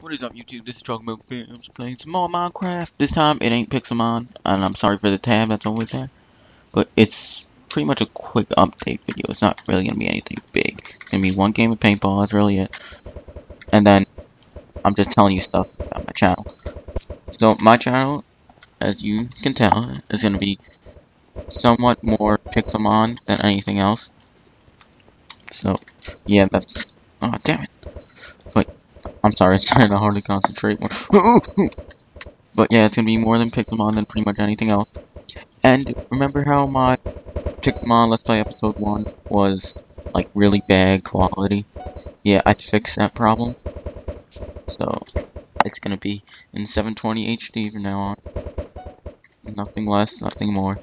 What is up, YouTube? This is Chocobo Films playing some more Minecraft. This time, it ain't Pixelmon, and I'm sorry for the tab that's over there. But it's pretty much a quick update video. It's not really to be anything big. It's to be one game of paintball, that's really it. And then, I'm just telling you stuff about my channel. So, my channel, as you can tell, is to be somewhat more Pixelmon than anything else. So, yeah, that's... Oh, damn it. I'm sorry, it's trying to hardly concentrate. but yeah, it's gonna be more than Pixelmon than pretty much anything else. And remember how my Pixelmon Let's Play Episode 1 was, like, really bad quality? Yeah, I fixed that problem. So, it's gonna be in 720 HD from now on. Nothing less, nothing more.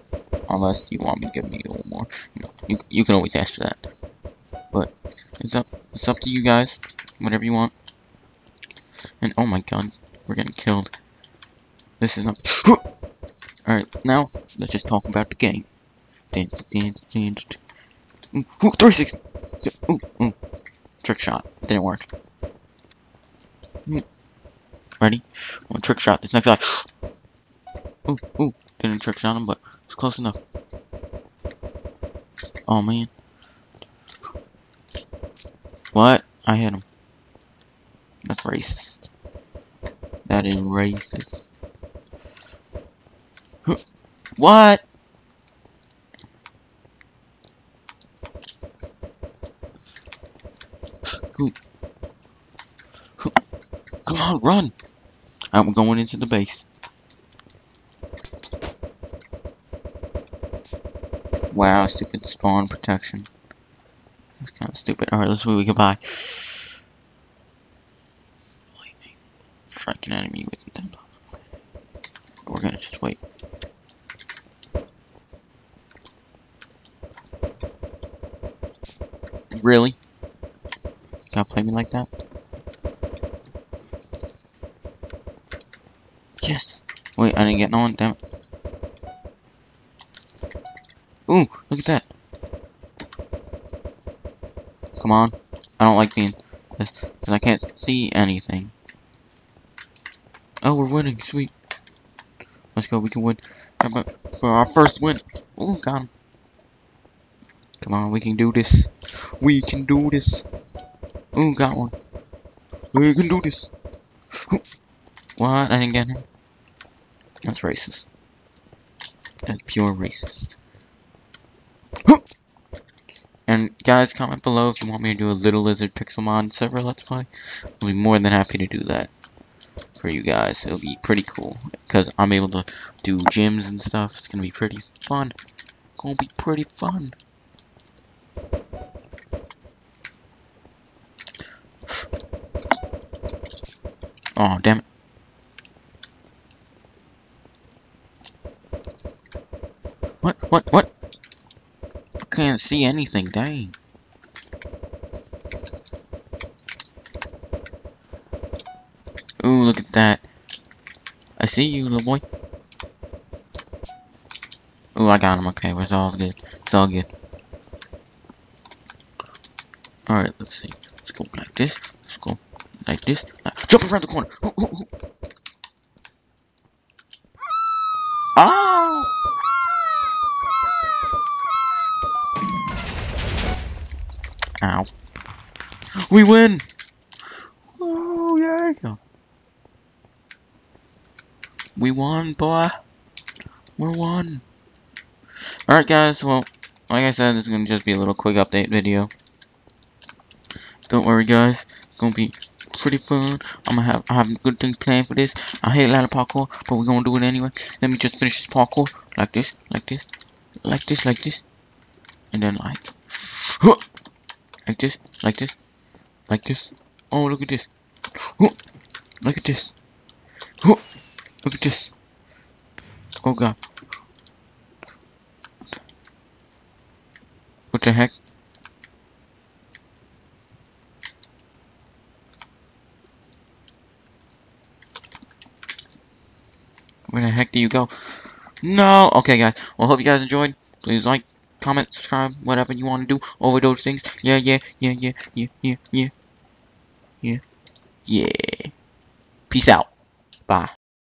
Unless you want me to give me a little more. You know, you, you can always ask for that. But, it's up, it's up to you guys. Whatever you want. And oh my god, we're getting killed. This is not. Alright, now let's just talk about the game. Dance, dance, dance. Ooh, ooh, 360. Ooh, ooh. Trick shot. Didn't work. Hmm. Ooh. Ready? One trick shot. This next guy. Ooh, ooh. Didn't trick shot him, but it's close enough. Oh man. What? I hit him. That's racist. That is racist. What? Come on, run! I'm going into the base. Wow, stupid spawn protection. That's kind of stupid. Alright, let's move. Goodbye. Striking enemy with them. We're gonna just wait. Really? Gotta play me like that? Yes! Wait, I didn't get no one, damn it. Ooh, look at that. Come on. I don't like being this, because I can't see anything. Oh, we're winning, sweet. Let's go, we can win. For our first win. Ooh, got him. Come on, we can do this. We can do this. Ooh, got one. We can do this. What? I didn't get him. That's racist. That's pure racist. And guys, comment below if you want me to do a Little Lizard Pixelmon server Let's Play. I'll be more than happy to do that for you guys. It'll be pretty cool because I'm able to do gyms and stuff. It's gonna be pretty fun. Gonna be pretty fun. Oh, damn it. What? What? What? I can't see anything, dang. Ooh, look at that. I see you, little boy. Ooh, I got him. Okay, it's all good. It's all good. Alright, let's see. Let's go like this. Let's go like this. Jump around the corner. Ooh, ooh, ooh. Ah! Ow. We win! Oh, yeah. We won, boy. We're won. Alright, guys. Well, like I said, this is going to just be a little quick update video. Don't worry, guys. It's going to be pretty fun. I'm to have I have good things planned for this. I hate a lot of parkour, but we're to do it anyway. Let me just finish this parkour. Like this, like this, like this, like this. And then like... Like this, like this, like this. Oh, look at this. Look at this. Look at this. Oh god. What the heck? Where the heck do you go? No! Okay, guys. Well, hope you guys enjoyed. Please like, comment, subscribe, whatever you want to do over those things. Yeah, yeah, yeah, yeah, yeah, yeah, yeah. Yeah. Yeah. Peace out. Bye.